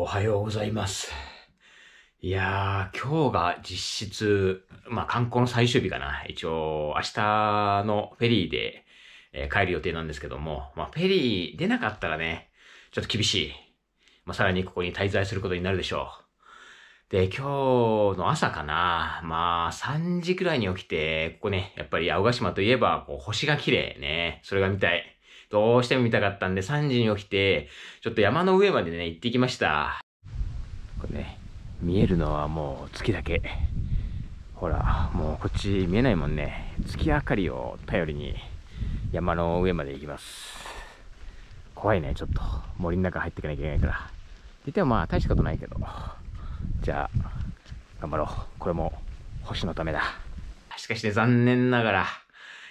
おはようございます。いやー、今日が実質、まあ観光の最終日かな。一応、明日のフェリーで、えー帰る予定なんですけども、まあフェリー出なかったらね、ちょっと厳しい。まあさらにここに滞在することになるでしょう。で、今日の朝かな。まあ3時くらいに起きて、ここね、やっぱり青ヶ島といえば、こう星が綺麗ね。それが見たい。どうしても見たかったんで3時に起きて、ちょっと山の上までね、行ってきました。これね、見えるのはもう月だけ。ほら、もうこっち見えないもんね。月明かりを頼りに山の上まで行きます。怖いね、ちょっと。森の中入っていかなきゃいけないから。言ってもまあ大したことないけど。じゃあ、頑張ろう。これも星のためだ。しかしね、残念ながら、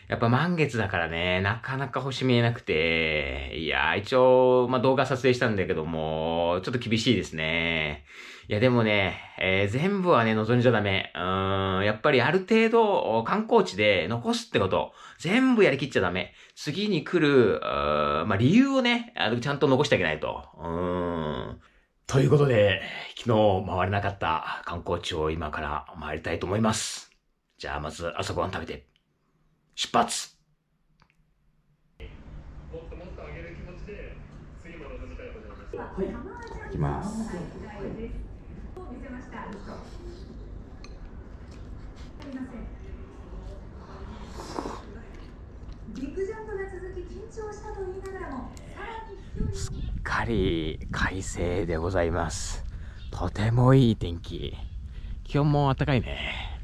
やっぱ満月だからね、なかなか星見えなくて、いやー、一応、まあ、動画撮影したんだけども、ちょっと厳しいですね。いや、でもね、えー全部はね、望んじゃダメ。うーん、やっぱりある程度、観光地で残すってこと、全部やりきっちゃダメ。次に来る、うーんまあ、理由をね、あちゃんと残してあげないと。うーん。ということで、昨日回れなかった観光地を今から回りたいと思います。じゃあ、まず朝ごはん食べて、出発いきます。見せました。ありません。陸上部が続き緊張したと言いながらも、さらに飛距離をしっかり快晴でございます。とてもいい天気。気温も暖かいね。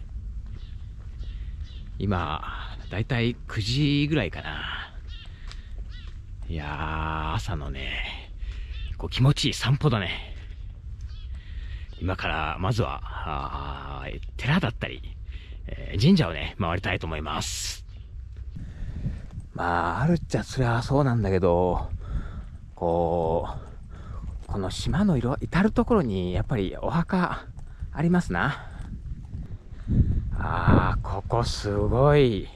今、だいたい9時ぐらいかな。いやー、朝のね、こう気持ちいい散歩だね。今から、まずは、あ寺だったり、えー神社をね、回りたいと思います。まあ、あるっちゃそりゃそうなんだけど、こう、この島の色、至るところにやっぱりお墓ありますな。ああ、ここすごい。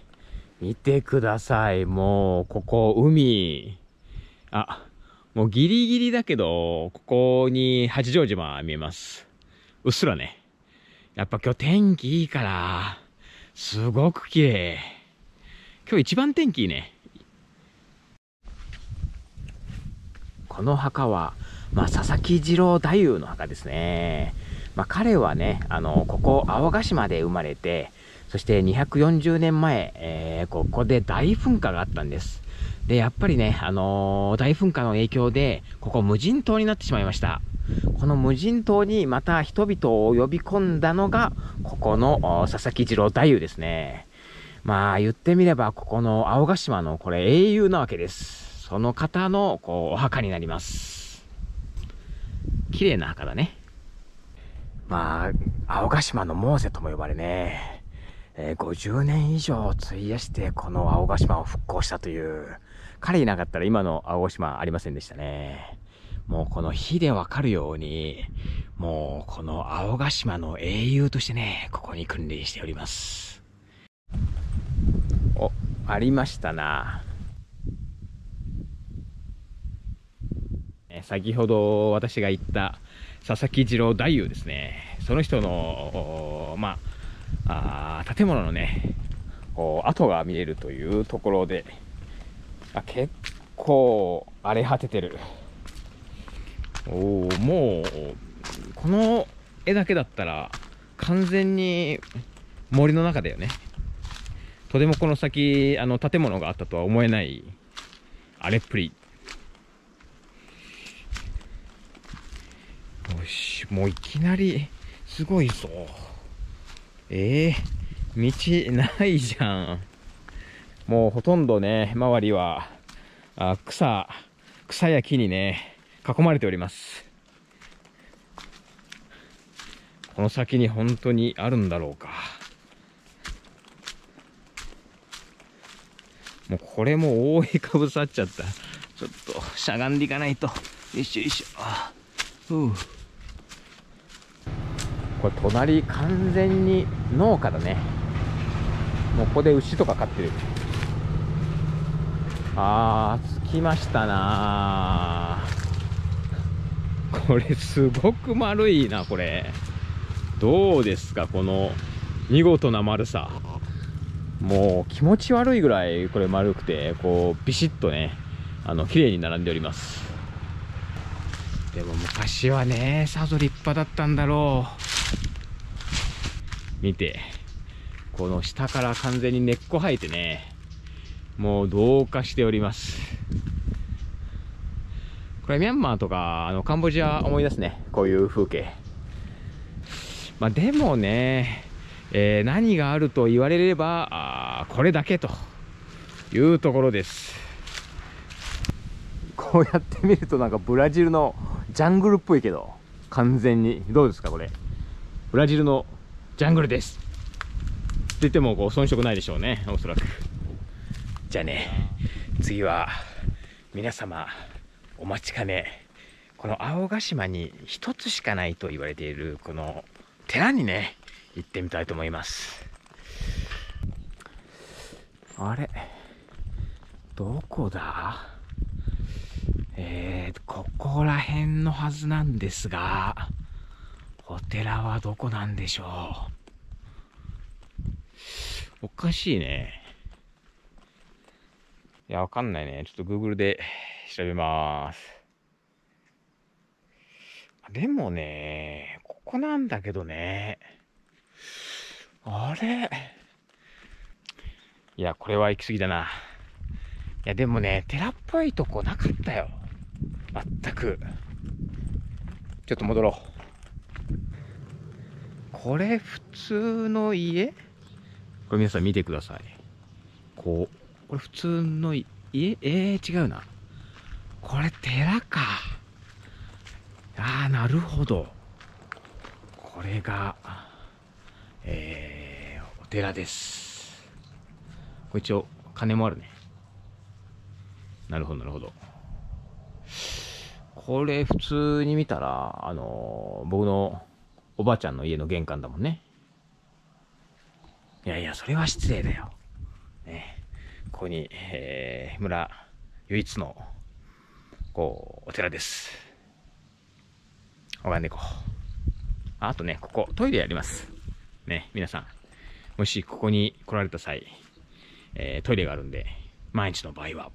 見てください。もう、ここ海。あ、もうギリギリだけど、ここに八丈島見えます。うっすらね。やっぱ今日天気いいから、すごく綺麗。今日一番天気いいね。この墓は、まあ、佐々木次郎太夫の墓ですね。まあ、彼はね、あの、ここ、青ヶ島で生まれて、そして240年前、えーここで大噴火があったんです。で、やっぱりね、あのー大噴火の影響で、ここ無人島になってしまいました。この無人島にまた人々を呼び込んだのが、ここの佐々木次郎太夫ですね。まあ言ってみれば、ここの青ヶ島のこれ英雄なわけです。その方のこうお墓になります。綺麗な墓だね。まあ、青ヶ島のモーゼとも呼ばれね、えー50年以上費やしてこの青ヶ島を復興したという、彼いなかったら今の青ヶ島ありませんでしたね。もうこの火でわかるように、もうこの青ヶ島の英雄としてね、ここに君臨しております。お、ありましたな。先ほど私が言った佐々木次郎太夫ですね。その人の、まあ、あ建物のね、こう跡が見れるというところで、あ結構荒れ果ててる。おーもう、この絵だけだったら完全に森の中だよね。とてもこの先、あの、建物があったとは思えない、荒れっぷり。よし、もういきなり、すごいぞ。ええ道ないじゃん。もうほとんどね、周りは、あ草、草や木にね、囲まれております。この先に本当にあるんだろうか。もうこれも覆いかぶさっちゃった。ちょっとしゃがんでいかないと。よいしょよいしょ。あふうこれ隣完全に農家だね。もうここで牛とか飼ってる。あー、着きましたなこれすごく丸いな、これ。どうですか、この見事な丸さ。もう気持ち悪いぐらいこれ丸くて、こうビシッとね、あの、綺麗に並んでおります。でも昔はね、さぞ立派だったんだろう。見て。この下から完全に根っこ生えてね、もう同化しております。これミャンマーとか、あの、カンボジア思い出すね。こういう風景。まあでもね、えー何があると言われれば、あーこれだけというところです。こうやって見るとなんかブラジルのジャングルっぽいけど、完全に。どうですかこれ？ブラジルのジャングルです。って言ってもこう遜色ないでしょうね、おそらく。じゃあね、次は皆様お待ちかね、この青ヶ島に一つしかないと言われているこの寺にね、行ってみたいと思います。あれどこだ？えー、ここら辺のはずなんですが、お寺はどこなんでしょう？おかしいね。いや、わかんないね。ちょっと Google で調べます。でもね、ここなんだけどね。あれ？いや、これは行き過ぎだな。いや、でもね、寺っぽいとこなかったよ。まったく。ちょっと戻ろう。これ普通の家？これ皆さん見てください。こう、これ普通のい家えー、違うな。これ寺か。ああ、なるほど。これが、えー、お寺です。これ一応、鐘もあるね。なるほど、なるほど。これ普通に見たら、あのー僕のおばあちゃんの家の玄関だもんね。いやいや、それは失礼だよ。ね、ここに、えー村唯一の、こう、お寺です。拝んでいこう。あとね、ここ、トイレあります。ね、皆さん。もしここに来られた際、えートイレがあるんで、毎日の場合は。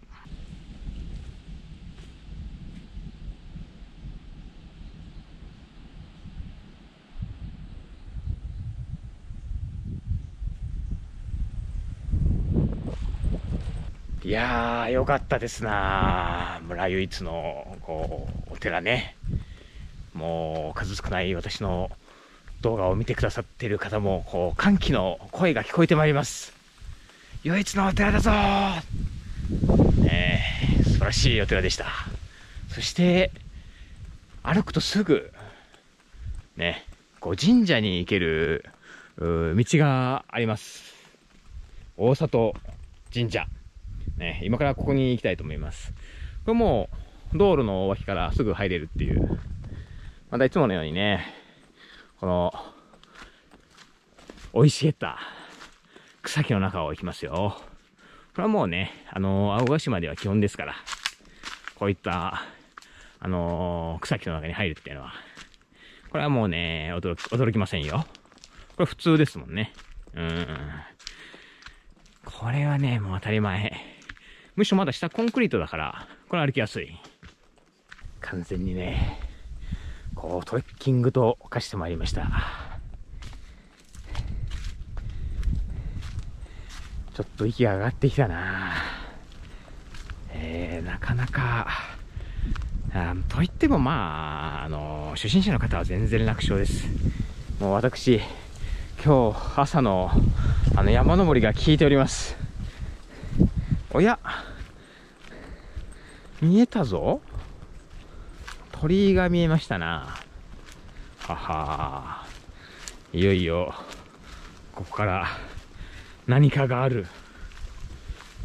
いやー、よかったですな村唯一の、こう、お寺ね。もう、数少ない私の動画を見てくださっている方も、こう、歓喜の声が聞こえてまいります。唯一のお寺だぞーえ、素晴らしいお寺でした。そして、歩くとすぐ、ね、こう、神社に行ける、道があります。大里神社。ね、今からここに行きたいと思います。これもう、道路の脇からすぐ入れるっていう。またいつものようにね、この、生い茂った草木の中を行きますよ。これはもうね、あの青ヶ島では基本ですから、こういった、あの草木の中に入るっていうのは、これはもうね、驚き、驚きませんよ。これ普通ですもんね。うん。これはね、もう当たり前。むしろまだ下コンクリートだから、これ歩きやすい。完全にね、こうトレッキングと化してまいりました。ちょっと息が上がってきたなえー、なかなか、あと言ってもまあ、あの、初心者の方は全然楽勝です。もう私、今日朝のあの山登りが効いております。おや見えたぞ鳥居が見えましたな。ははいよいよ、ここから何かがある。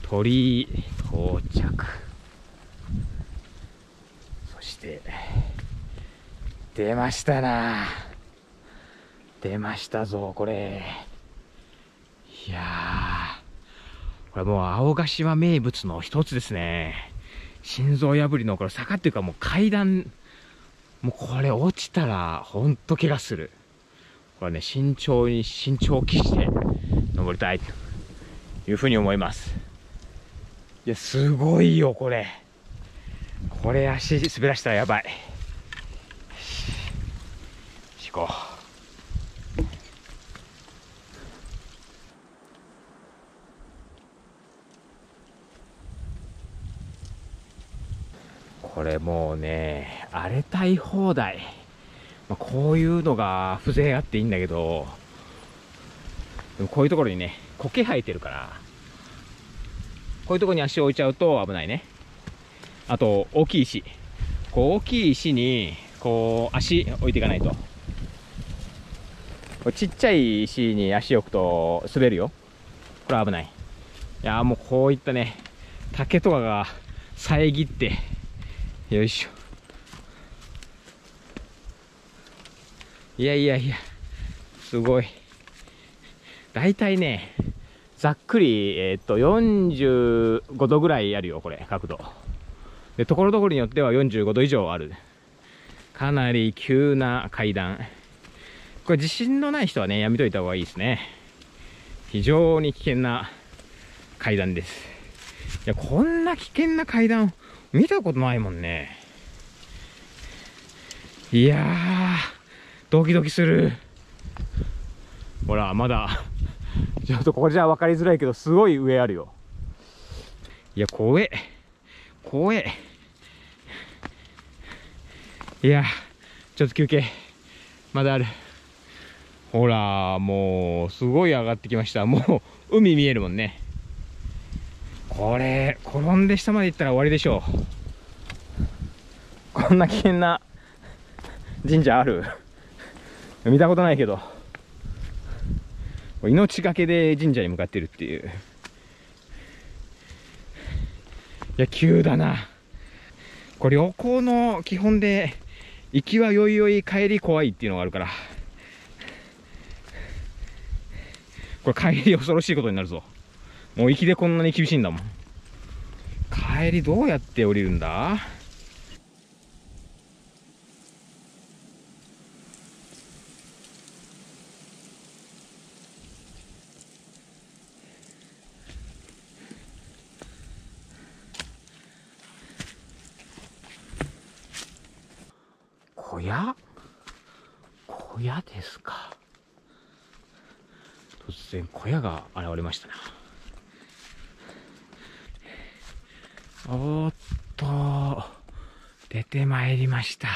鳥居到着。そして、出ましたな。出ましたぞ、これ。いやー、これもう青ヶ島名物の一つですね。心臓破りのこれ坂っていうかもう階段もうこれ落ちたらほんと怪我する。これね、慎重に慎重を期して登りたいというふうに思います。いや、すごいよ、これ。これ足滑らしたらやばい。よし行こう。これもうね、荒れたい放題。まあ、こういうのが風情あっていいんだけど、でもこういうところにね、苔生えてるから、こういうところに足を置いちゃうと危ないね。あと、大きい石。こう大きい石に、こう、足置いていかないと。ちっちゃい石に足置くと滑るよ。これ危ない。いやもうこういったね、竹とかが遮って、よいしょ。いやいやいや、すごい。だいたいね、ざっくり、えーっと、45度ぐらいあるよ、これ、角度。で、ところどころによっては45度以上ある。かなり急な階段。これ自信のない人はね、やめといた方がいいですね。非常に危険な階段です。いや、こんな危険な階段、見たことないもんね。いや、ドキドキする。ほら、まだ、ちょっとここじゃ分かりづらいけど、すごい上あるよ。いや、怖え。怖え。いや、ちょっと休憩。まだある。ほら、もう、すごい上がってきました。もう、海見えるもんね。これ、転んで下まで行ったら終わりでしょう。こんな危険な神社ある？見たことないけど。命がけで神社に向かってるっていう。いや、急だな。これ旅行の基本で、行きはよいよい帰り怖いっていうのがあるから。これ帰り恐ろしいことになるぞ。もう行きでこんなに厳しいんだもん。帰りどうやって降りるんだ？小屋？小屋ですか。突然小屋が現れましたな。おっと、出てまいりました。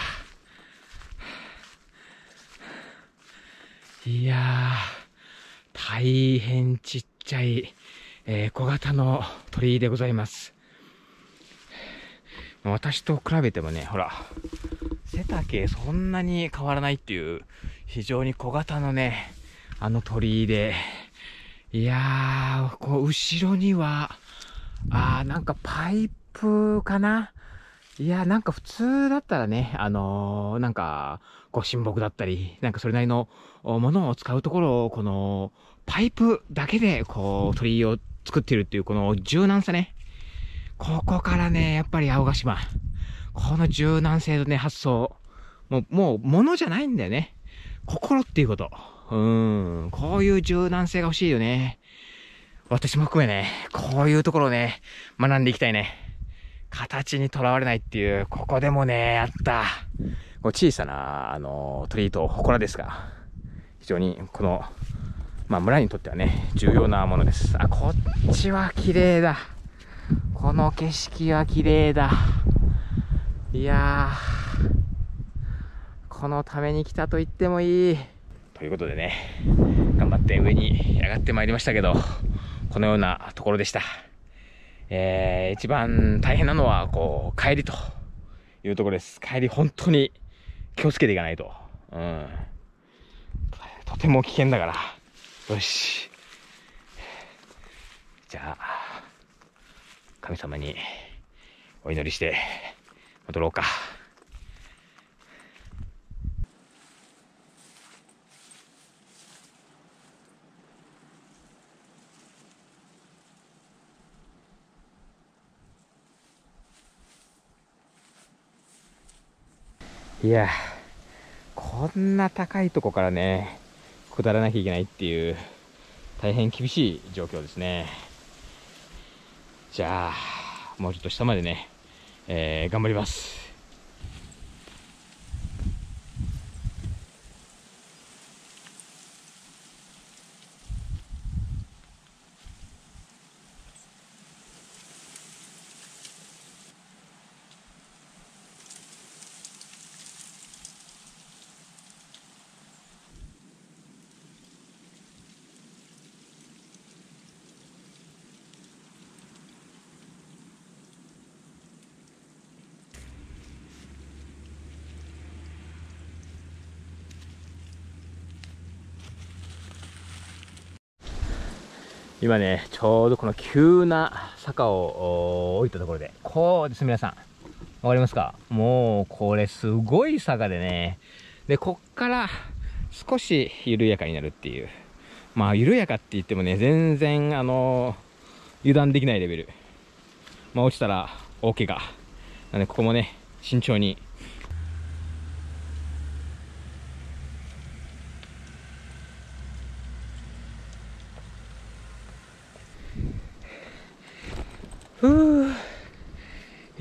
いやー、大変ちっちゃい、えー小型の鳥居でございます。私と比べてもね、ほら、背丈そんなに変わらないっていう、非常に小型のね、あの鳥居で、いやー、こう、後ろには、あー、なんかパイプかないや、なんか普通だったらね、あのーなんか、こう、親睦だったり、なんかそれなりのものを使うところを、この、パイプだけで、こう、鳥居を作ってるっていう、この柔軟さね。ここからね、やっぱり青ヶ島。この柔軟性のね、発想。もう、もう、物じゃないんだよね。心っていうこと。うーん。こういう柔軟性が欲しいよね。私も含めね、こういうところをね、学んでいきたいね。形にとらわれないっていう、ここでもね、あった。こう小さな、あの、鳥居と祠ですが、非常に、この、まあ、村にとってはね、重要なものです。あ、こっちは綺麗だ。この景色は綺麗だ。いやー、このために来たと言ってもいい。ということでね、頑張って上に上がってまいりましたけど、このようなところでした。えー、一番大変なのは、こう、帰りというところです。帰り本当に気をつけていかないと。うん。とても危険だから。よし。じゃあ、神様にお祈りして戻ろうか。いや、こんな高いとこからね、下らなきゃいけないっていう、大変厳しい状況ですね。じゃあ、もうちょっと下までね、えー頑張ります。今ね、ちょうどこの急な坂をお降りたところで、こうです、皆さん。わかりますか？もう、これすごい坂でね。で、こっから少し緩やかになるっていう。まあ、緩やかって言ってもね、全然、あの油断できないレベル。まあ、落ちたら大怪我。なんで、ここもね、慎重に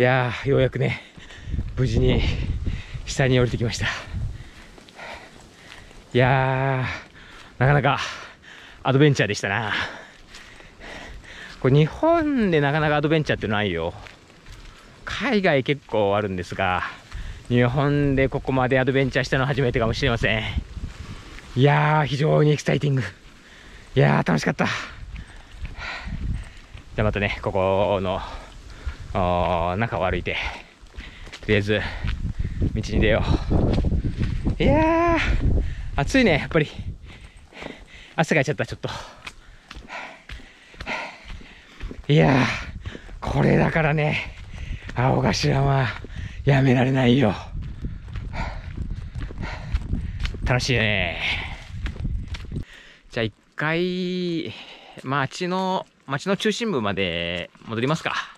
いやようやくね無事に下に降りてきました。いやーなかなかアドベンチャーでしたな。これ日本でなかなかアドベンチャーってないよ。海外結構あるんですが日本でここまでアドベンチャーしたのは初めてかもしれません。いやー非常にエキサイティング。いやー楽しかった。じゃあまたね、ここのおー中を歩いて、とりあえず道に出よう。いやー、暑いね、やっぱり。汗かいちゃった、ちょっと。いやー、これだからね、青頭はやめられないよ。楽しいね。じゃあ一回、街の、街の中心部まで戻りますか。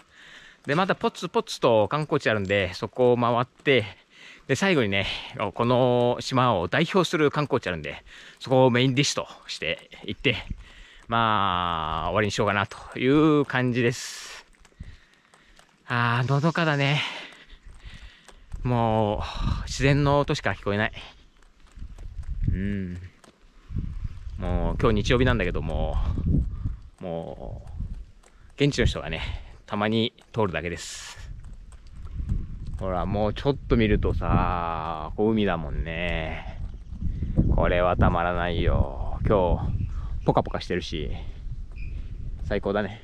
で、またポツポツと観光地あるんで、そこを回って、で、最後にね、この島を代表する観光地あるんで、そこをメインディッシュとして行って、まあ、終わりにしようかなという感じです。あー、のどかだね。もう、自然の音しか聞こえない。うん。もう、今日日曜日なんだけども、もう、現地の人がね、たまに通るだけです。ほら、もうちょっと見るとさ、こう海だもんね。これはたまらないよ。今日、ポカポカしてるし、最高だね。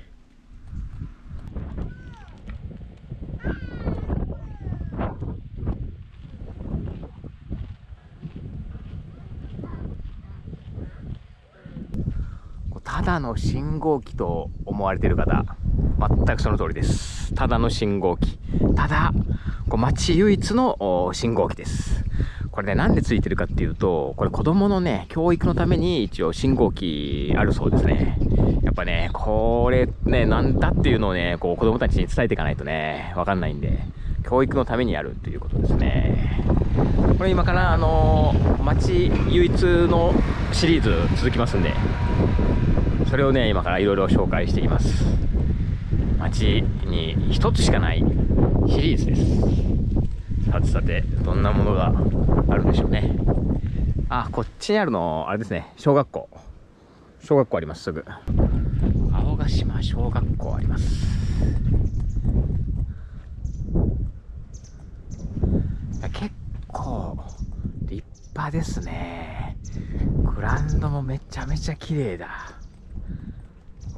ただの信号機と思われてる方、全くその通りです。ただの信号機。ただ、こう街唯一の信号機です。これね、なんでついてるかっていうと、これ子供のね、教育のために一応信号機あるそうですね。やっぱね、これね、なんだっていうのをね、こう子供たちに伝えていかないとね、わかんないんで、教育のためにやるっていうことですね。これ今から、あのー街唯一のシリーズ続きますんで、それをね、今からいろいろ紹介していきます。街に一つしかないシリーズです。さてさて、どんなものがあるんでしょうね。あ、こっちにあるの、あれですね、小学校。小学校あります、すぐ。青ヶ島小学校あります。結構立派ですね。グラウンドもめちゃめちゃ綺麗だ。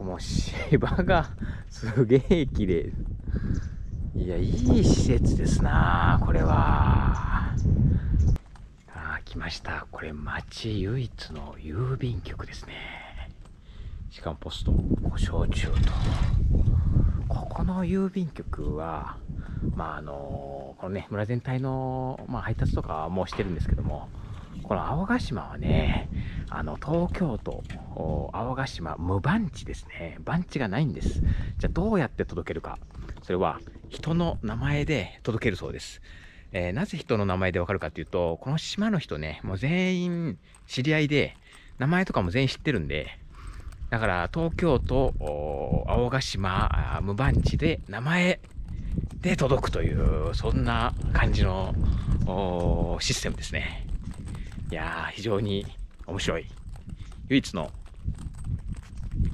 もう芝がすげえ綺麗。いや、いい施設ですなこれは。あ来ました。これ町唯一の郵便局ですね。しかもポスト故障中と。ここの郵便局は、まああのこのね、村全体の、まあ、配達とかはもうしてるんですけども、この青ヶ島はね、あの、東京都、青ヶ島無番地ですね。番地がないんです。じゃあどうやって届けるか。それは人の名前で届けるそうです。えーなぜ人の名前でわかるかっていうと、この島の人ね、もう全員知り合いで、名前とかも全員知ってるんで、だから東京都青ヶ島無番地で名前で届くという、そんな感じのシステムですね。いやー、非常に面白い。唯一の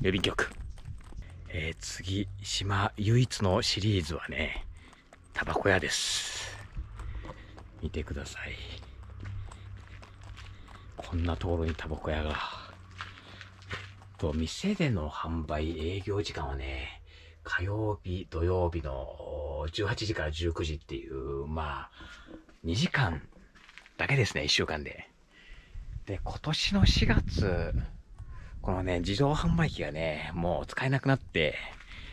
郵便局。えー次、島唯一のシリーズはね、タバコ屋です。見てください。こんなところにタバコ屋が。えっと、店での販売営業時間はね、火曜日、土曜日の18時から19時っていう、まあ、2時間だけですね、1週間で。で、今年の4月、このね、自動販売機がね、もう使えなくなって、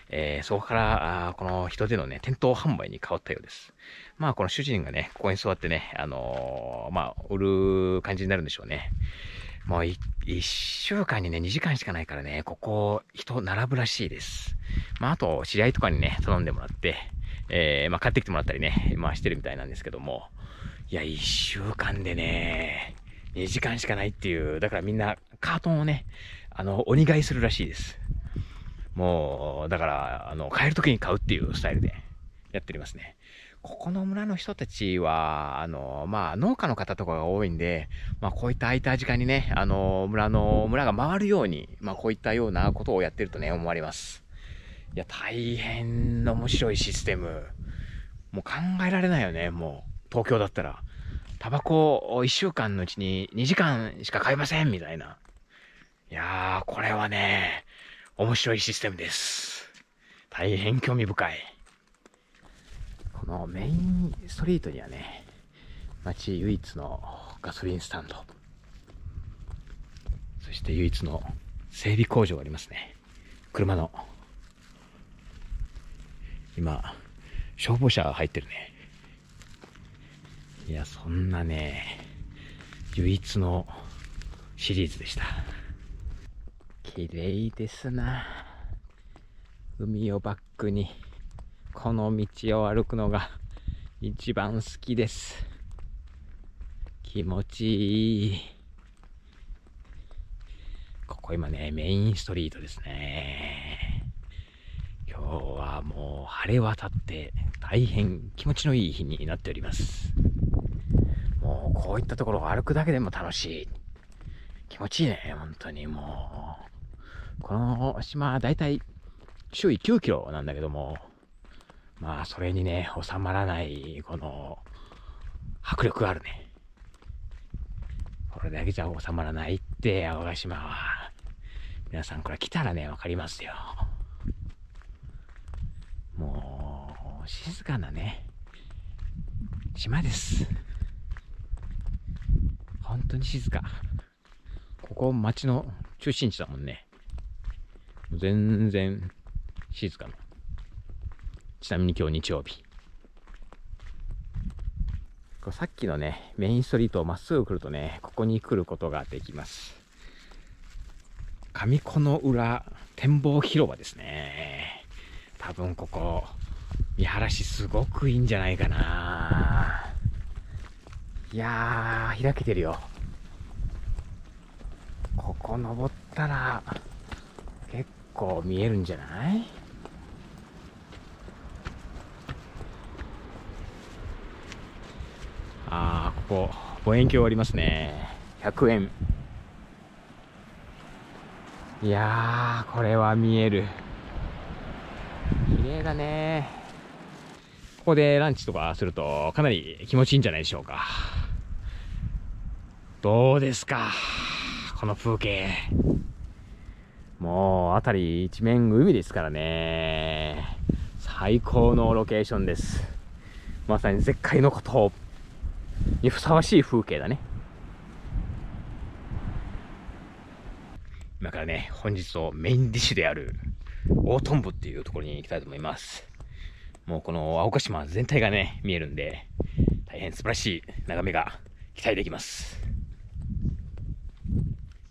えーそこから、あこの人でのね、店頭販売に変わったようです。まあ、この主人がね、ここに座ってね、あのーまあ、売る感じになるんでしょうね。もう、一週間にね、2時間しかないからね、ここ、人並ぶらしいです。まあ、あと、知り合いとかにね、頼んでもらって、えーまあ、買ってきてもらったりね、まあ、してるみたいなんですけども、いや、一週間でね、2時間しかないっていう、だからみんな、カートンをね、あの、鬼買いするらしいです。もう、だから、あの、買える時に買うっていうスタイルでやっておりますね。ここの村の人たちは、あの、まあ、農家の方とかが多いんで、まあ、こういった空いた時間にね、あの、村の、村が回るように、まあ、こういったようなことをやってるとね、思われます。いや、大変面白いシステム。もう考えられないよね、もう。東京だったら。タバコを1週間のうちに2時間しか買えません、みたいな。いやー、これはね、面白いシステムです。大変興味深い。このメインストリートにはね、街唯一のガソリンスタンド。そして唯一の整備工場がありますね。車の。今、消防車が入ってるね。いや、そんなね、唯一のシリーズでした。綺麗ですな。海をバックに、この道を歩くのが一番好きです。気持ちいい。ここ今ね、メインストリートですね。今日はもう晴れ渡って大変気持ちのいい日になっております。もうこういったところを歩くだけでも楽しい。気持ちいいね、本当にもう。この島、だいたい周囲9キロなんだけども、まあ、それにね、収まらない、この、迫力があるね。これだけじゃ収まらないって、青ヶ島は。皆さん、これ来たらね、わかりますよ。もう、静かなね、島です。本当に静か。ここ、町の中心地だもんね。全然、静かな。ちなみに今日日曜日。こさっきのね、メインストリートをまっすぐ来るとね、ここに来ることができます。上子の浦展望広場ですね。多分ここ、見晴らしすごくいいんじゃないかな。いやー、開けてるよ。ここ登ったら、結構見えるんじゃない？ああ、ここ、望遠鏡ありますね。100円。いやー、これは見える。綺麗だね。ここでランチとかするとかなり気持ちいいんじゃないでしょうか。どうですか？この風景。もう、辺り一面海ですからね。最高のロケーションです。まさに絶海のことにふさわしい風景だね。今からね、本日のメインディッシュである、大トンボっていうところに行きたいと思います。もうこの青ヶ島全体がね、見えるんで、大変素晴らしい眺めが期待できます。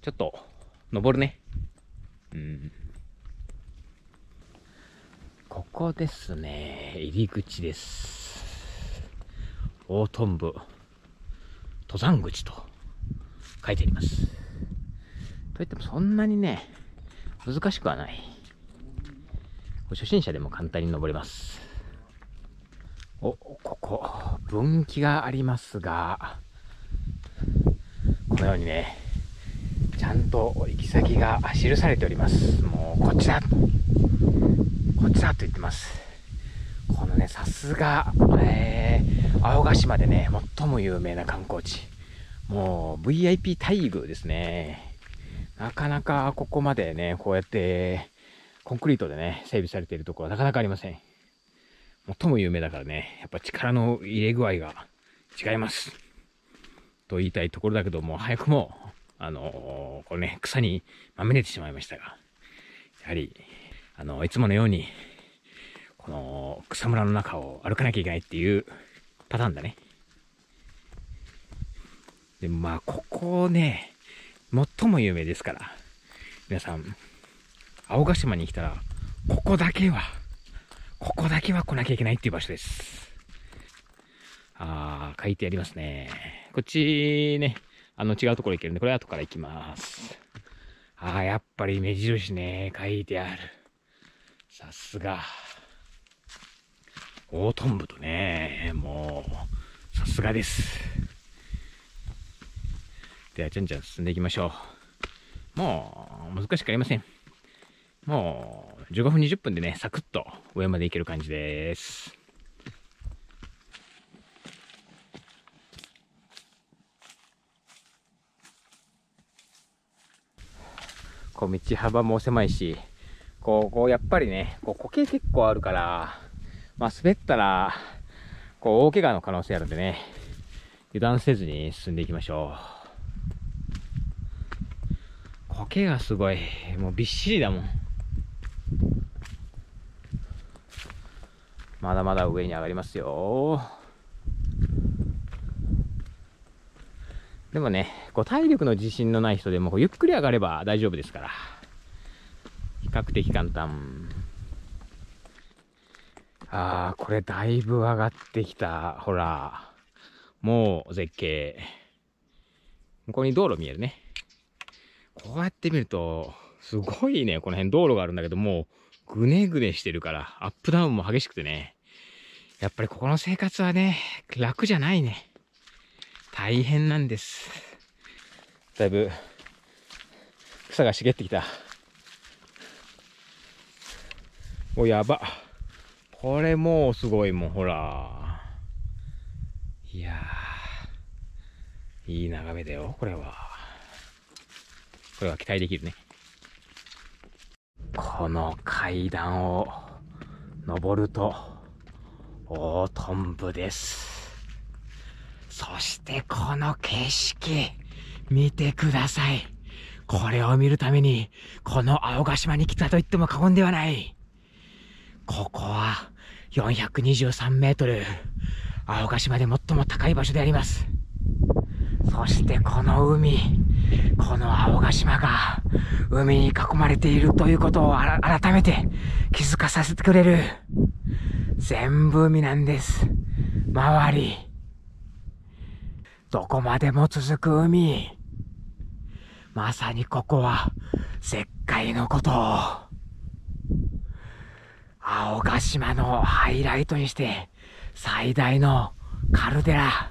ちょっと、登るね。うん。ここですね、入り口です。大トンブ登山口と書いてあります。といってもそんなにね、難しくはない。初心者でも簡単に登れます。お、ここ、分岐がありますが、このようにね、んと行き先が記されております。もう、こっちだこっちだと言ってます。このね、さすが、え、青ヶ島でね、最も有名な観光地。もう、VIP 待遇ですね。なかなかここまでね、こうやって、コンクリートでね、整備されているところはなかなかありません。最も有名だからね、やっぱ力の入れ具合が違います。と言いたいところだけども、早くも、あのーこれね、草にまみれてしまいましたが、やはり、あのいつものように、この草むらの中を歩かなきゃいけないっていうパターンだね。で、まあ、ここね、最も有名ですから、皆さん、青ヶ島に来たら、ここだけは、ここだけは来なきゃいけないっていう場所です。あー、書いてありますね。こっちね、あの違うところ行けるんで、これ後から行きます。あー、やっぱり目印ね、書いてある。さすが。大トンブとね、もう、さすがです。では、じゃんじゃん進んでいきましょう。もう、難しくありません。もう、15分、20分でね、サクッと上まで行ける感じです。こう、道幅も狭いし、こう、こう、やっぱりね、こう、苔結構あるから、まあ、滑ったら、こう、大怪我の可能性あるんでね、油断せずに進んでいきましょう。苔がすごい、もうびっしりだもん。まだまだ上に上がりますよ。でもね、こう体力の自信のない人でもゆっくり上がれば大丈夫ですから。比較的簡単。ああ、これだいぶ上がってきた。ほら。もう絶景。ここに道路見えるね。こうやって見ると、すごいね、この辺道路があるんだけど、もうぐねぐねしてるから、アップダウンも激しくてね。やっぱりここの生活はね、楽じゃないね。大変なんです。だいぶ、草が茂ってきた。お、やば。これもうすごいもん、ほら。いやー、いい眺めだよ、これは。これは期待できるね。この階段を登ると、大トンブです。そしてこの景色、見てください。これを見るために、この青ヶ島に来たと言っても過言ではない。ここは423メートル。青ヶ島で最も高い場所であります。そしてこの海、この青ヶ島が海に囲まれているということを改めて気づかさせてくれる。全部海なんです。周り。どこまでも続く海。まさにここは石灰のことを。青ヶ島のハイライトにして最大のカルデラ。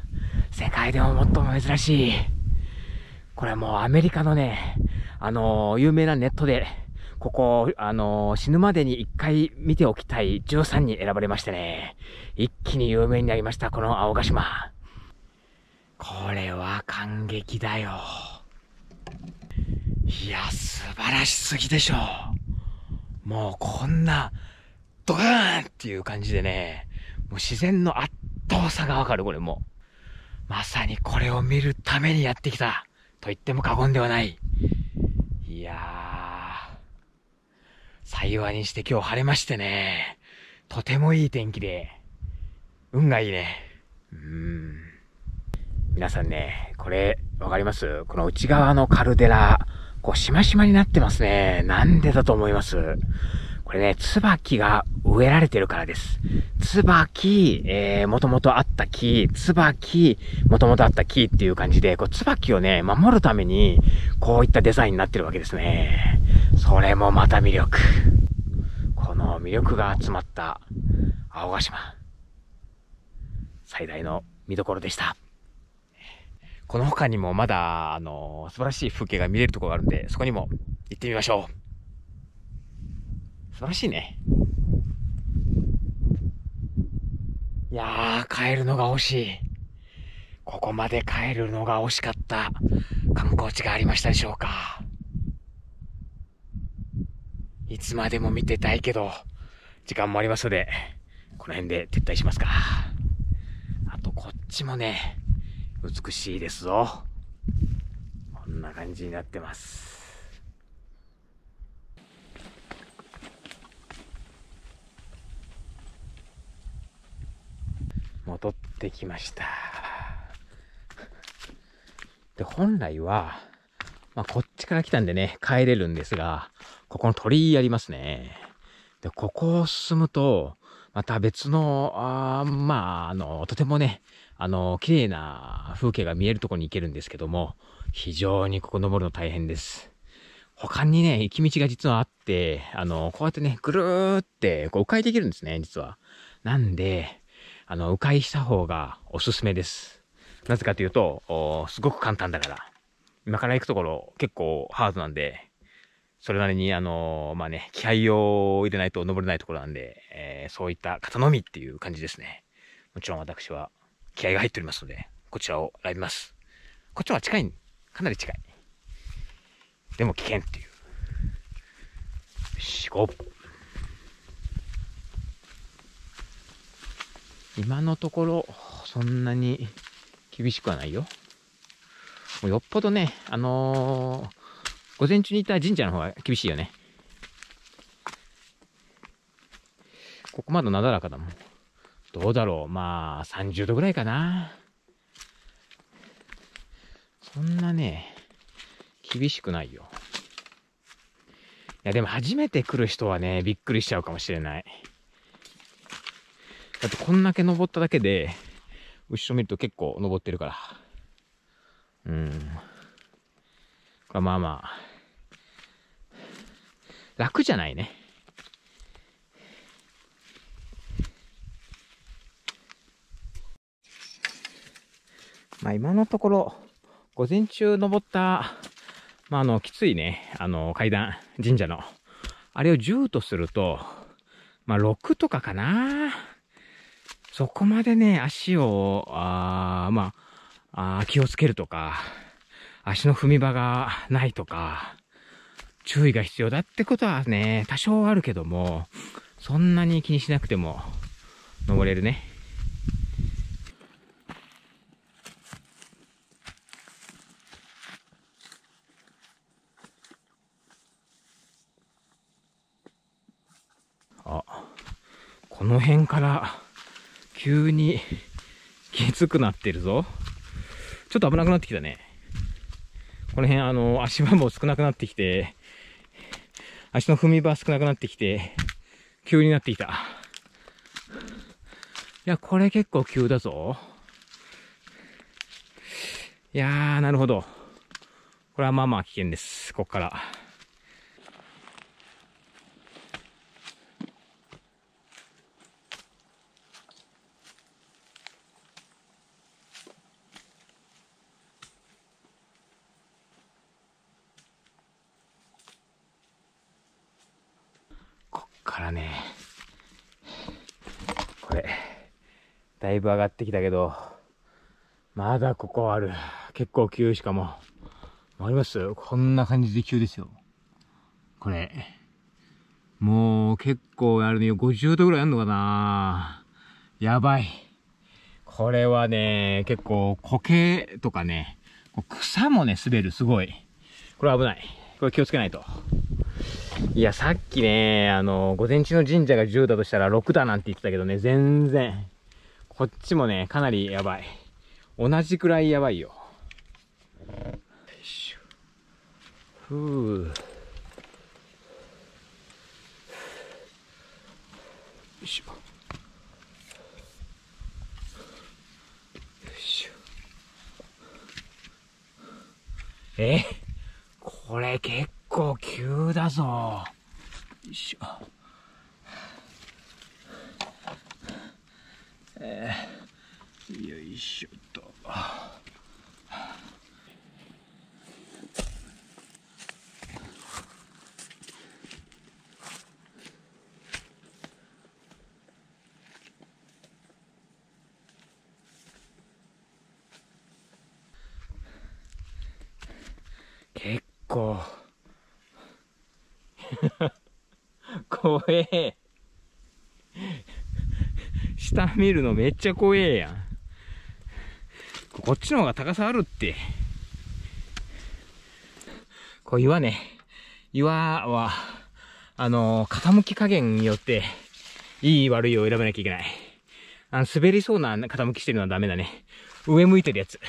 世界でも最も珍しい。これもうアメリカのね、あの有名なネットで、ここ、あの死ぬまでに一回見ておきたい13に選ばれましてね、一気に有名になりました、この青ヶ島。これは感激だよ。いや、素晴らしすぎでしょう。もうこんな、ドーンっていう感じでね、もう自然の圧倒さがわかる、これも。まさにこれを見るためにやってきた、と言っても過言ではない。いやー、幸いにして今日晴れましてね、とてもいい天気で、運がいいね。うん。皆さんね、これ、わかります？この内側のカルデラ、こう、しましまになってますね。なんでだと思います？これね、椿が植えられてるからです。椿、えー、もともとあった木、椿、もともとあった木っていう感じで、こう、椿をね、守るために、こういったデザインになってるわけですね。それもまた魅力。この魅力が集まった青ヶ島。最大の見どころでした。この他にもまだ、あの、素晴らしい風景が見れるところがあるんで、そこにも行ってみましょう。素晴らしいね。いやー、帰るのが惜しい。ここまで帰るのが惜しかった観光地がありましたでしょうか。いつまでも見てたいけど、時間もありますので、この辺で撤退しますか。あと、こっちもね、美しいですぞ。こんな感じになってます。戻ってきました。で、本来は、まあ、こっちから来たんでね、帰れるんですが、ここの鳥居ありますね。で、ここを進むと、また別の、あまあ、あの、とてもね、あの、綺麗な風景が見えるところに行けるんですけども、非常にここ登るの大変です。他にね、行き道が実はあって、あの、こうやってね、ぐるーって、こう、迂回できるんですね、実は。なんで、あの、迂回した方がおすすめです。なぜかというと、すごく簡単だから。今から行くところ結構ハードなんで、それなりに、あのまあね、気合を入れないと登れないところなんで、えーそういった方のみっていう感じですね。もちろん私は気合が入っておりますので、こちらを選びます。こっちは近い、かなり近い。でも危険っていう。よし、行こう。今のところ、そんなに厳しくはないよ。もうよっぽどね、あのー午前中にいた神社の方が厳しいよね。ここまだなだらかだもん。どうだろうまあ、30度ぐらいかな。そんなね、厳しくないよ。いや、でも初めて来る人はね、びっくりしちゃうかもしれない。だってこんだけ登っただけで、後ろ見ると結構登ってるから。うん。まあまあ、楽じゃないね。まあ今のところ、午前中登った、まああの、きついね、あの、階段、神社の、あれを10とすると、まあ6とかかな。そこまでね、足を、あまあ、あ気をつけるとか、足の踏み場がないとか、注意が必要だってことはね、多少あるけども、そんなに気にしなくても登れるね。この辺から急にきつくなってるぞ。ちょっと危なくなってきたね。この辺、あの、足場も少なくなってきて、足の踏み場少なくなってきて、急になってきた。いや、これ結構急だぞ。いやー、なるほど。これはまあまあ危険です。こっから。こっからね、これ、だいぶ上がってきたけど、まだここある。結構急しかも。わかります？こんな感じで急ですよ。これ。もう結構あるね。50度ぐらいあるのかなやばい。これはね、結構苔とかね、草もね、滑る。すごい。これ危ない。これ気をつけないと。いや、さっきね、あの、午前中の神社が10だとしたら6だなんて言ってたけどね、全然。こっちもね、かなりやばい。同じくらいやばいよ。よいしょ。ふぅ。よいしょ。よい。え？これ結構急だぞ。よいしょ。えー、よいしょっと。結構。怖え。下見るのめっちゃ怖えやん。こっちの方が高さあるって。こう岩ね。岩はあの傾き加減によっていい悪いを選ばなきゃいけない。あの滑りそうな傾きしてるのはダメだね。上向いてるやつ。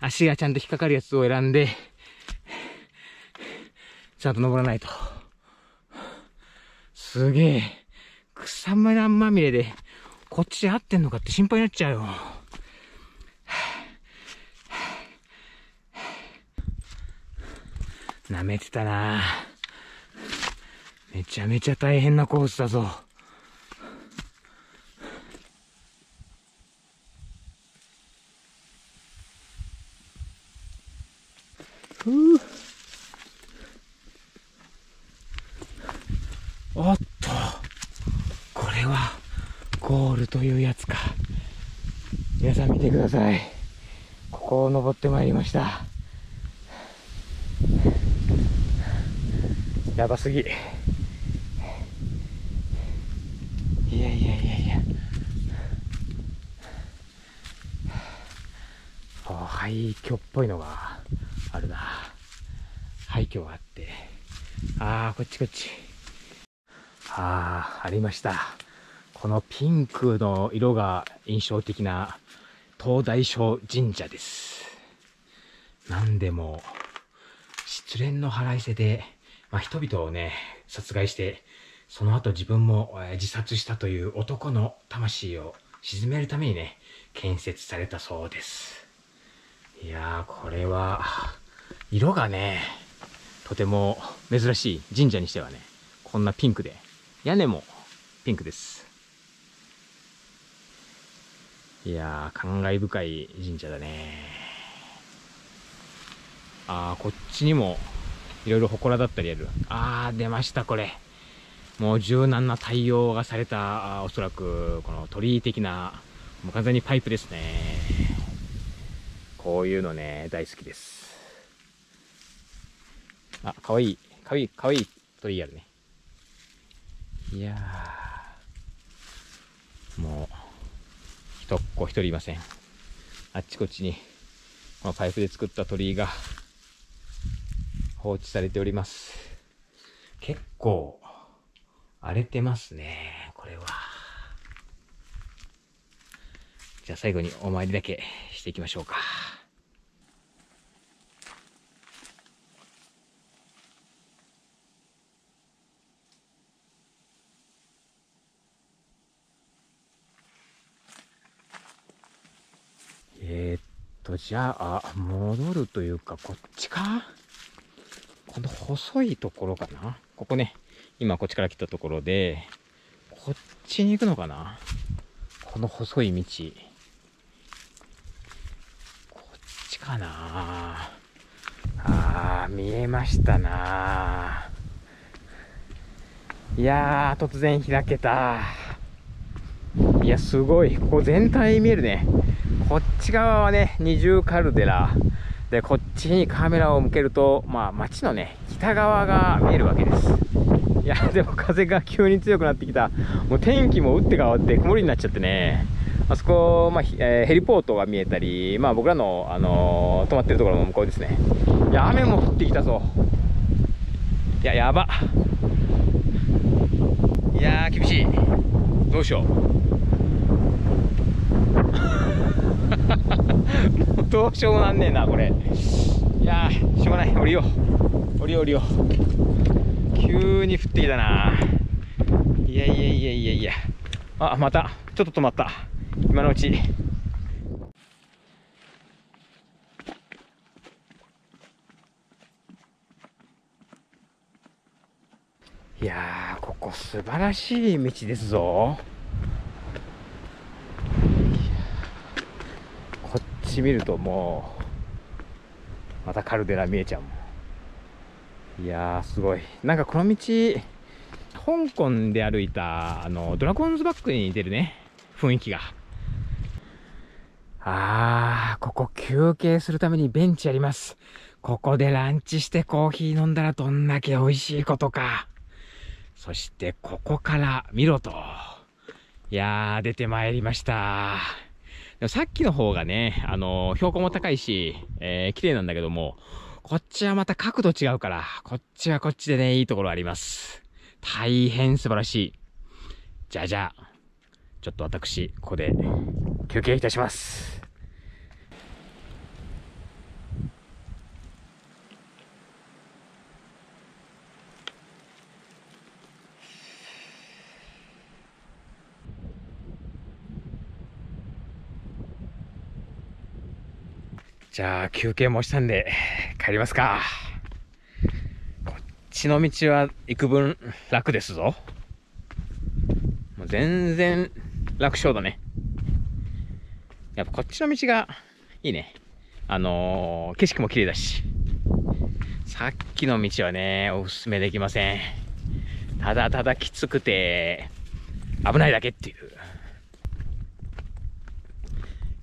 足がちゃんと引っかかるやつを選んでちゃんと登らないと。すげえ。草むらまみれで、こっちで合ってんのかって心配になっちゃうよ。舐めてたなめちゃめちゃ大変なコースだぞ。ふうおっと、これはゴールというやつか。皆さん見てください。ここを登ってまいりました。やばすぎ。いやいやいやいや。あ廃墟っぽいのがあるな。廃墟があって。ああ、こっちこっち。ああ、ありました。このピンクの色が印象的な東大正神社です。なんでも、失恋の腹いせで、まあ、人々をね、殺害して、その後自分も自殺したという男の魂を鎮めるためにね、建設されたそうです。いやー、これは、色がね、とても珍しい神社にしてはね、こんなピンクで、屋根もピンクです。いやー、感慨深い神社だね。あー、こっちにも、いろいろ祠だったりある。あー、出ました、これ。もう柔軟な対応がされた、おそらく、この鳥居的な、もう完全にパイプですね。こういうのね、大好きです。あ、かわいい、かわいい、かわいい鳥居あるね。いやー、もう、人っ子一人いません。あっちこっちに、このパイプで作った鳥居が放置されております。結構、荒れてますね、これは。じゃあ最後にお参りだけしていきましょうか。えー、っと、じゃあ、戻るというか、こっちか？この細いところかな？ここね、今こっちから来たところで、こっちに行くのかな？この細い道。こっちかな？あー、見えましたないやー、突然開けた。いや、すごい。ここ全体見えるね。こっち側はね、二重カルデラ。で、こっちにカメラを向けると、まあ、街のね、北側が見えるわけです。いや、でも風が急に強くなってきた。もう天気も打って変わって曇りになっちゃってね。あそこ、まあ、えーヘリポートが見えたり、まあ、僕らの、あのー泊まってるところも向こうですね。いや、雨も降ってきたぞ。いや、やば。いやー、厳しい。どうしよう。もうどうしようもなんねえなこれ。いやしょうがない。降りよう。降りよう降りよう。急に降ってきたな。いやいやいやいやいや。あまた。ちょっと止まった。今のうち。いやここ素晴らしい道ですぞ。こっち見るともう、またカルデラ見えちゃうもん。いやー、すごい。なんかこの道、香港で歩いた、あの、ドラゴンズバックに似てるね、雰囲気が。あー、ここ休憩するためにベンチあります。ここでランチしてコーヒー飲んだらどんだけ美味しいことか。そしてここから見ろと。いやー、出てまいりました。さっきの方がね、あの標高も高いし、えー、綺麗なんだけども、こっちはまた角度違うから、こっちはこっちでね、いいところあります。大変素晴らしい。じゃあじゃあ、ちょっと私、ここで休憩いたします。じゃあ休憩もしたんで帰りますか。こっちの道は幾分楽ですぞ。もう全然楽勝だね。やっぱこっちの道がいいね。あのー景色も綺麗だし。さっきの道はね、おすすめできません。ただただきつくて危ないだけっていう。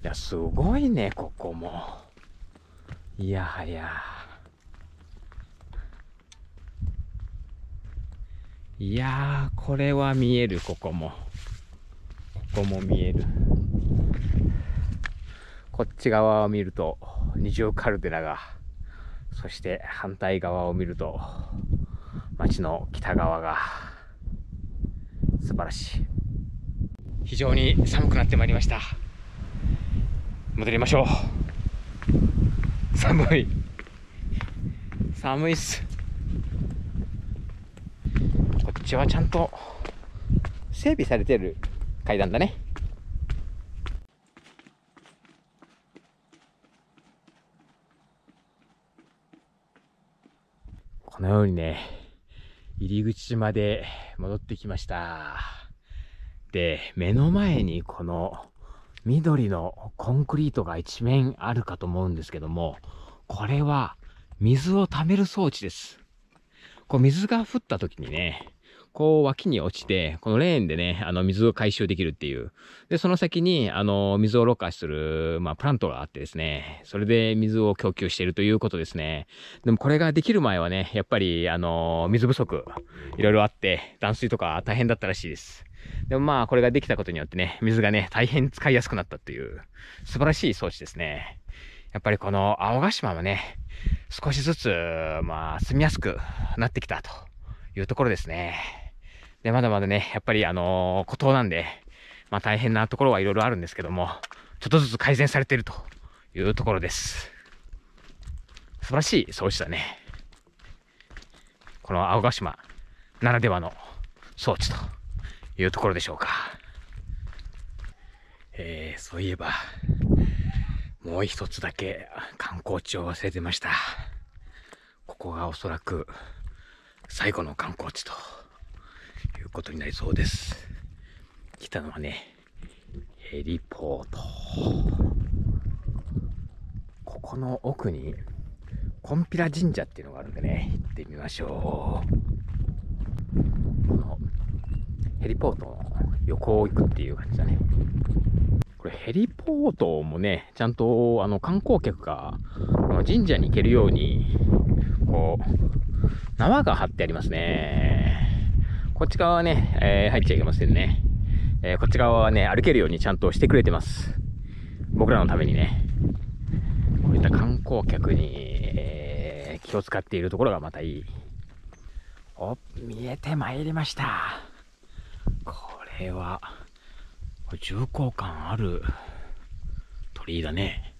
いや、すごいね、ここも。いやはや。いやー、これは見える、ここも。ここも見える。こっち側を見ると、二重カルデラが、そして反対側を見ると、町の北側が、素晴らしい。非常に寒くなってまいりました。戻りましょう。寒い。寒いっす。こっちはちゃんと整備されてる階段だね。このようにね、入り口まで戻ってきました。で、目の前にこの緑のコンクリートが一面あるかと思うんですけども、これは水を溜める装置です。こう水が降った時にね、こう脇に落ちて、このレーンでね、あの水を回収できるっていう。で、その先に、あの、水をろ過する、まあ、プラントがあってですね、それで水を供給しているということですね。でもこれができる前はね、やっぱり、あの、水不足、いろいろあって、断水とか大変だったらしいです。でもまあ、これができたことによってね、水がね、大変使いやすくなったっていう、素晴らしい装置ですね。やっぱりこの青ヶ島はね、少しずつ、まあ、住みやすくなってきたというところですね。で、まだまだね、やっぱりあの孤島なんで、まあ大変なところはいろいろあるんですけども、ちょっとずつ改善されているというところです。素晴らしい装置だね。この青ヶ島ならではの装置というところでしょうか。えー、そういえば、もう一つだけ観光地を忘れてました。ここがおそらく最後の観光地ということになりそうです。来たのはね、ヘリポート。ここの奥に、コンピラ神社っていうのがあるんでね、行ってみましょう。このヘリポートの横を行くっていう感じだね。これヘリポートもね、ちゃんとあの観光客が神社に行けるように、こう、縄が張ってありますね。こっち側はね、えー入っちゃいけませんね。えーこっち側はね、歩けるようにちゃんとしてくれてます。僕らのためにね。こういった観光客に、えー気を使っているところがまたいい。お、見えてまいりました。これは、重厚感ある鳥居だね。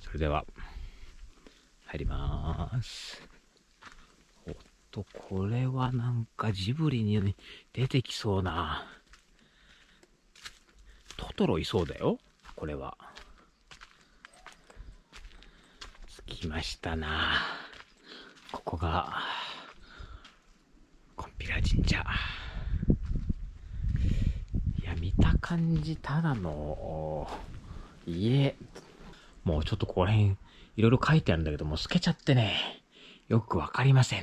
それでは、入りまーす。おっと、これはなんかジブリに出てきそうな。トトロいそうだよ。これは。着きましたな。ここが、神社。いや、見た感じ、ただの、家、もうちょっとここら辺、いろいろ書いてあるんだけども、透けちゃってね、よくわかりません。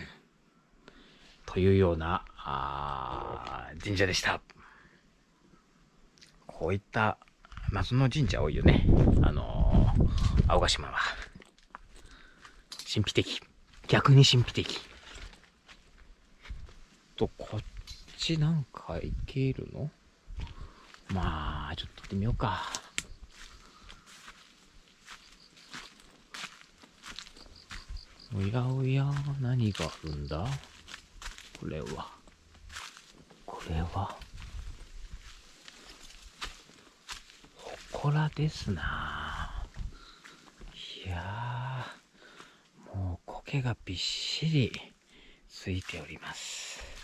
というような、あ神社でした。こういった謎の神社多いよね。あのー、青ヶ島は。神秘的。逆に神秘的。と、こっちなんか行けるの？まあ、ちょっと行ってみようか。おやおや、何があるんだ？これは。これは？ほこらですな。いや、もう苔がびっしりついております。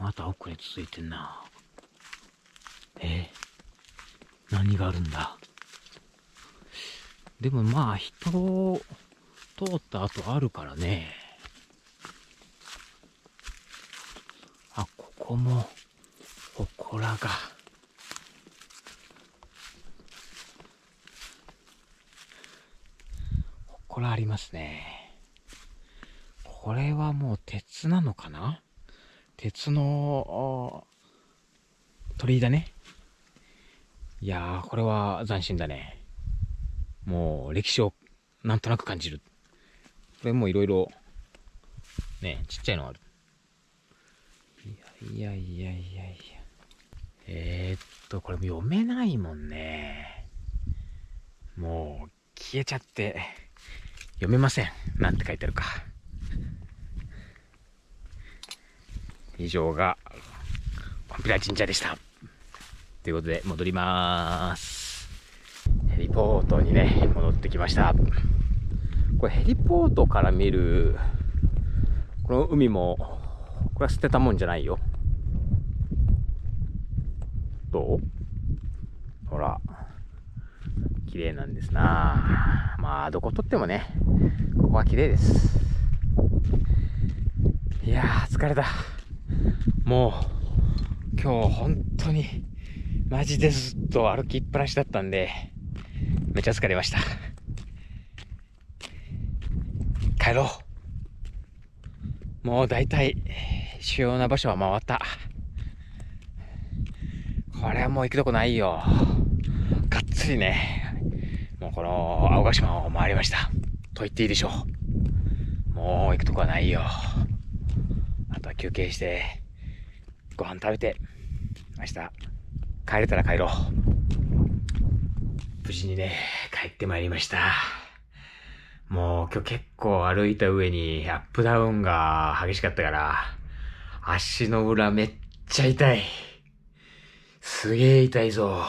まだ奥に続いてんな。え？何があるんだ？でもまあ人を通った後あるからね。あ、ここも、ほこらが。ほこらありますね。これはもう鉄なのかな？鉄の、あ鳥居だね。いやー、これは斬新だね。もう歴史をなんとなく感じる。これもいろいろ、ね、ちっちゃいのある。いやいやいやいやいや。えー、っと、これも読めないもんね。もう消えちゃって、読めません。なんて書いてあるか。以上が、コンピラ神社でした。ということで、戻りまーす。ヘリポートにね、戻ってきました。これヘリポートから見る、この海も、これは捨てたもんじゃないよ。どう？ほら、綺麗なんですなまあ、どこ撮ってもね、ここは綺麗です。いやー、疲れた。もう、今日本当に、マジでずっと歩きっぱなしだったんで、めちゃ疲れました。帰ろう。もう大体、主要な場所は回った。これはもう行くとこないよ。がっつりね、もうこの青ヶ島を回りました。と言っていいでしょう。もう行くとこはないよ。休憩して、ご飯食べて、明日、帰れたら帰ろう。無事にね、帰ってまいりました。もう今日結構歩いた上にアップダウンが激しかったから、足の裏めっちゃ痛い。すげえ痛いぞ。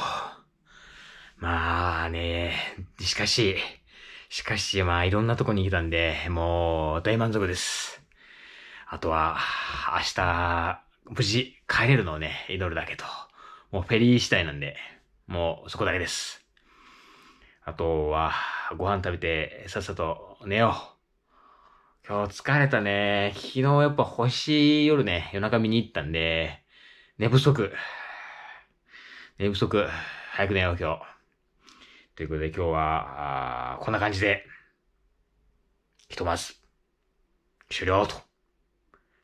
まあね、しかし、しかしまあいろんなとこに来たんで、もう大満足です。あとは、明日、無事帰れるのをね、祈るだけと。もうフェリー次第なんで、もうそこだけです。あとは、ご飯食べて、さっさと寝よう。今日疲れたね。昨日やっぱ星夜ね、夜中見に行ったんで、寝不足。寝不足。早く寝よう今日。ということで今日は、こんな感じで、ひとまず、終了と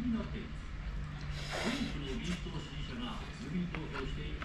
になっています。多くの民主党支持者が郵便投票している